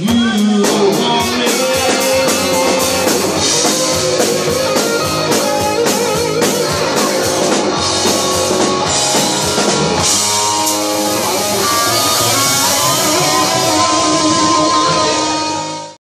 You